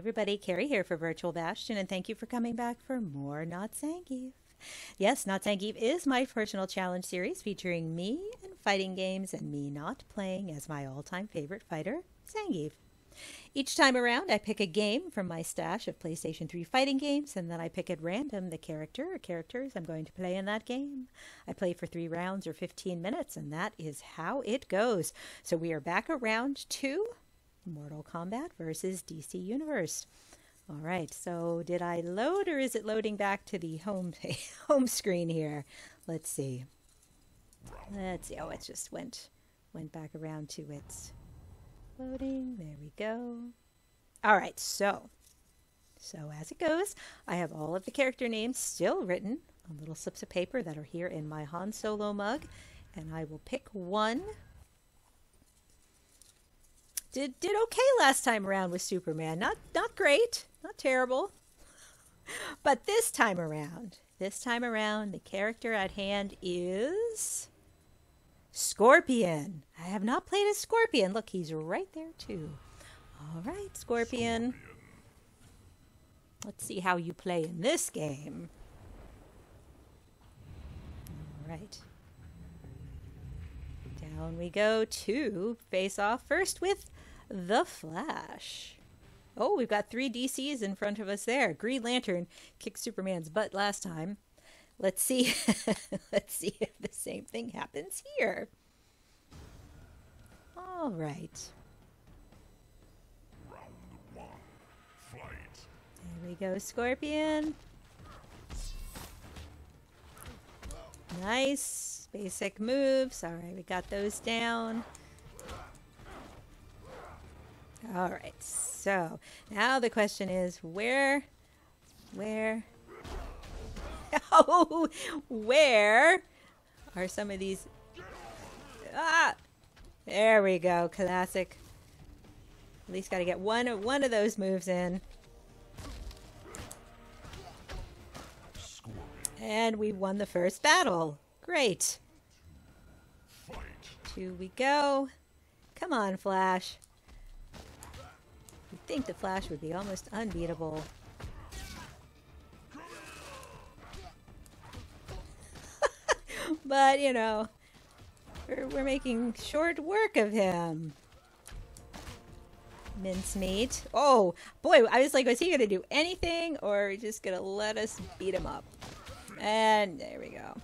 everybody, Carrie here for Virtual Bastion, and thank you for coming back for more Not Zangief. Yes, Not Zangief is my personal challenge series featuring me and fighting games and me not playing as my all-time favorite fighter, Zangief. Each time around, I pick a game from my stash of PlayStation 3 fighting games, and then I pick at random the character or characters I'm going to play in that game. I play for three rounds or 15 minutes, and that is how it goes. So we are back around two Mortal Kombat versus DC Universe. All right, so did I load or is it loading back to the home home screen here? Let's see. Let's see. Oh, it just went went back around to its loading. There we go. All right, so so as it goes, I have all of the character names still written on little slips of paper that are here in my Han Solo mug, and I will pick one did did okay last time around with Superman. Not not great, not terrible. But this time around, this time around, the character at hand is Scorpion. I have not played as Scorpion. Look, he's right there too. All right, Scorpion. Scorpion. Let's see how you play in this game. All right. Down we go to face off first with the Flash. Oh, we've got three DCs in front of us there. Green Lantern kicked Superman's butt last time. Let's see. Let's see if the same thing happens here. All right. Round one, fight. There we go, Scorpion. Nice. Basic moves. All right, we got those down. All right, so now the question is where, where, oh, where are some of these? Ah, there we go, classic. At least got to get one of one of those moves in. And we won the first battle. Great. Two we go. Come on, Flash think the Flash would be almost unbeatable. but, you know, we're, we're making short work of him. Mincemeat. Oh, boy, I was like, was he going to do anything or just going to let us beat him up? And there we go.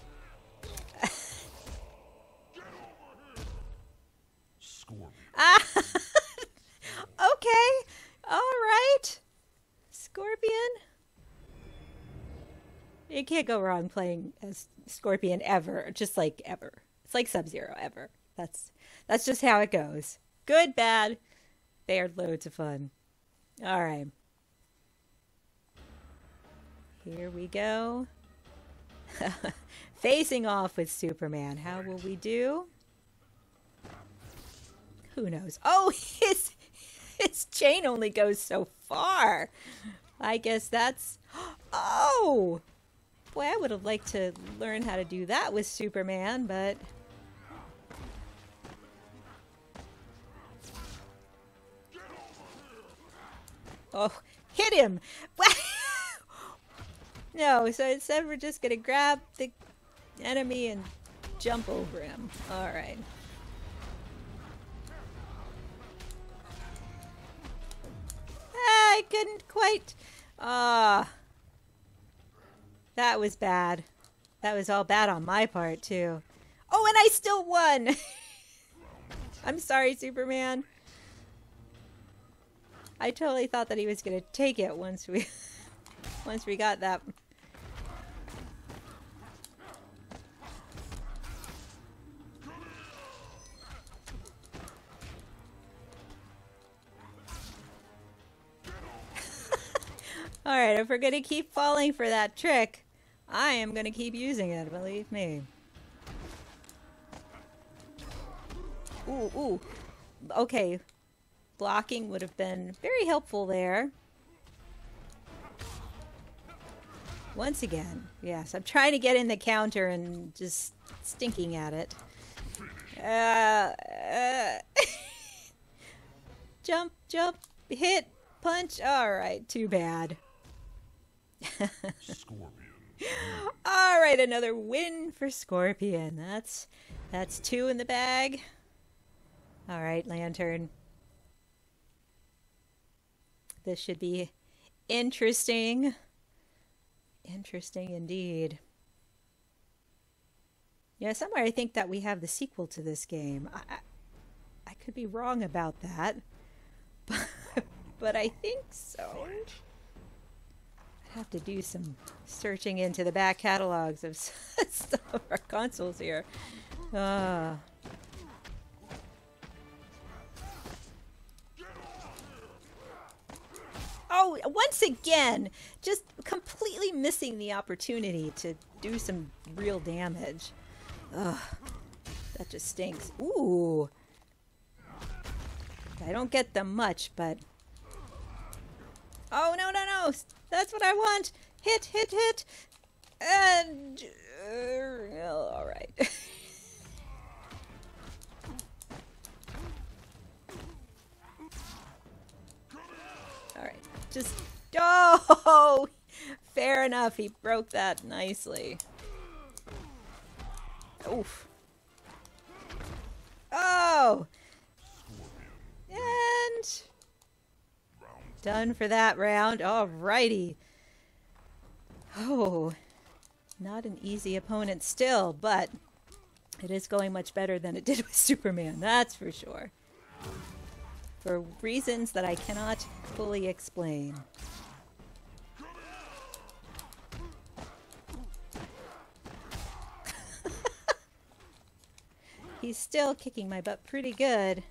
ah, okay. All right. Scorpion. You can't go wrong playing as Scorpion ever, just like ever. It's like Sub-Zero ever. That's that's just how it goes. Good, bad. They are loads of fun. All right. Here we go. Facing off with Superman. How will we do? Who knows? Oh, his his chain only goes so far. I guess that's... Oh! Boy, I would have liked to learn how to do that with Superman, but... Oh, hit him! no, so instead we're just gonna grab the enemy and jump over him. Alright. Couldn't quite. Ah. Uh, that was bad. That was all bad on my part, too. Oh, and I still won! I'm sorry, Superman. I totally thought that he was going to take it once we once we got that Alright, if we're gonna keep falling for that trick, I am gonna keep using it, believe me. Ooh, ooh. Okay. Blocking would have been very helpful there. Once again, yes, I'm trying to get in the counter and just stinking at it. Uh, uh. jump, jump, hit, punch. All right, too bad. Scorpion. All right, another win for Scorpion. That's that's two in the bag. All right, Lantern. This should be interesting. Interesting indeed. Yeah, somewhere I think that we have the sequel to this game. I, I, I could be wrong about that, but, but I think so. I'd have to do some searching into the back catalogs of of our consoles here. Uh, oh, once again, just completely missing the opportunity to do some real damage. Ugh, that just stinks. Ooh. I don't get them much, but... Oh, no, no, no! That's what I want! Hit, hit, hit! And... Uh, Alright. Alright, just... Oh! Fair enough, he broke that nicely. Oof. Oh! And done for that round. Alrighty. Oh, not an easy opponent still, but it is going much better than it did with Superman, that's for sure. For reasons that I cannot fully explain. He's still kicking my butt pretty good.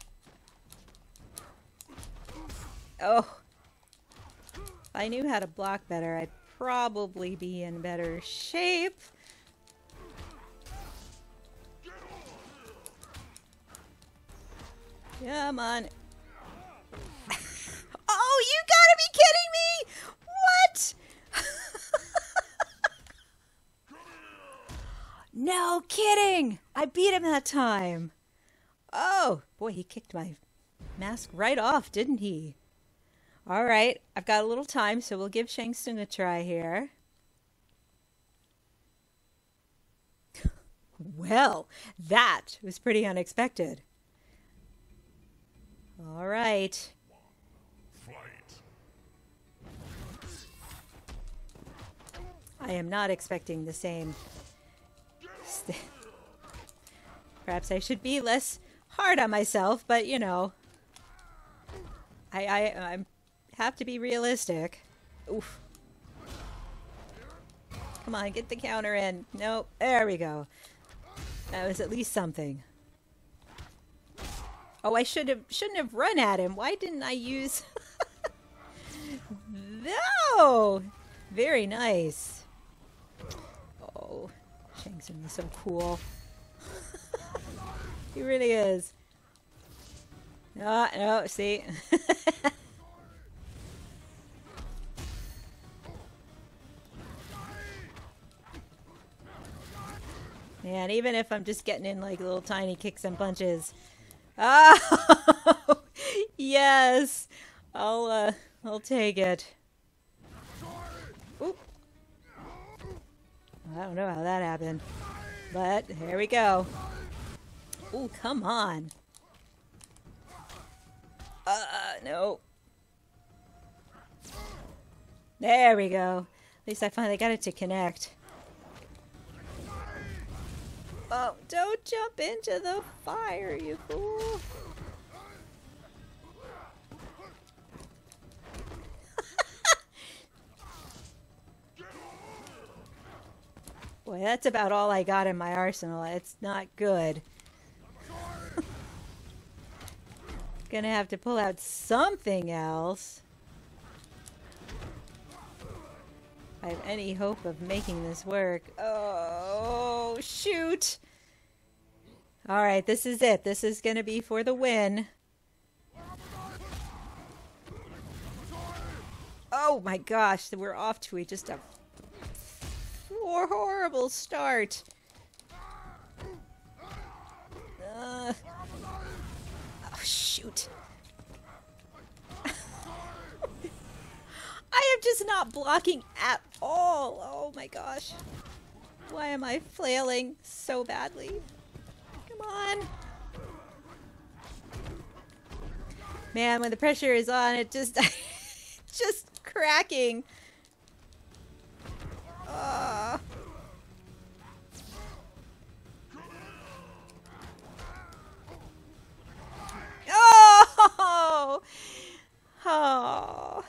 Oh. If I knew how to block better, I'd probably be in better shape. Come on. oh, you gotta be kidding me! What? no kidding! I beat him that time. Oh, boy, he kicked my mask right off, didn't he? All right, I've got a little time, so we'll give Shang Tsung a try here. well, that was pretty unexpected. All right. Fight. I am not expecting the same. Perhaps I should be less hard on myself, but you know, I I I have to be realistic. Oof. Come on, get the counter in. Nope. There we go. That was at least something. Oh, I should have shouldn't have run at him. Why didn't I use No! Very nice. Oh, Shang Tsung is so cool. he really is. No, no, see? Man, even if I'm just getting in like little tiny kicks and punches. Oh, yes. I'll, uh, I'll take it. I don't know how that happened. But, here we go. Oh, come on. Uh, no. There we go. At least I finally got it to connect. Oh, don't jump into the fire, you fool. Boy, that's about all I got in my arsenal. It's not good. Gonna have to pull out something else. I have any hope of making this work. Oh, shoot! Alright, this is it. This is gonna be for the win. Oh my gosh, we're off to a, just a horrible start. Uh, oh, shoot. I am just not blocking at all. Oh my gosh. Why am I flailing so badly? On. Man, when the pressure is on, it just just cracking. Oh! Oh.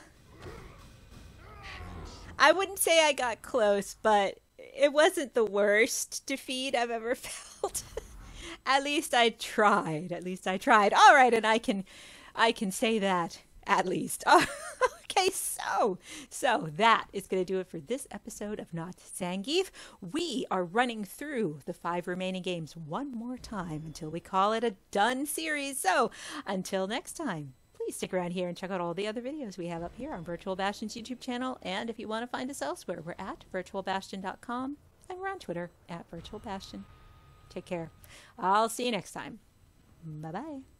I wouldn't say I got close, but it wasn't the worst defeat I've ever felt. At least I tried. At least I tried. All right, and I can I can say that at least. okay, so so that is going to do it for this episode of Not Zangief. We are running through the five remaining games one more time until we call it a done series. So until next time, please stick around here and check out all the other videos we have up here on Virtual Bastion's YouTube channel. And if you want to find us elsewhere, we're at virtualbastion.com and we're on Twitter at Virtual Bastion. Take care. I'll see you next time. Bye bye.